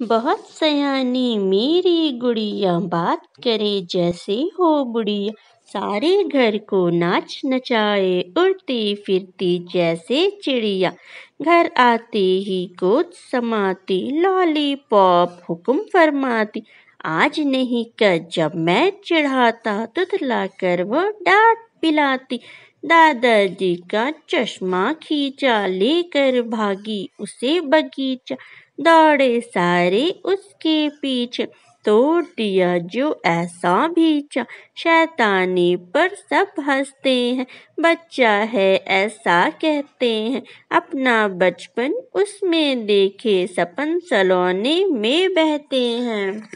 बहुत सयानी मेरी गुड़िया बात करे जैसे हो बुढ़िया। सारे घर को नाच नचाए, उड़ती फिरती जैसे चिड़िया। घर आते ही गोद समाती लॉलीपॉप हुक्म फरमाती, आज नहीं कर जब मैं चिढ़ाता तुतला कर वो डांट पिलाती। दादाजी का चश्मा खींचा, लेकर भागी उसे बगीचा। दौड़े सारे उसके पीछे, तोड़ दिया जो ऐसा भीचा। शैतानी पर सब हँसते हैं, बच्चा है ऐसा कहते हैं। अपना बचपन उसमें देखे, सपन सलोने में बहते हैं।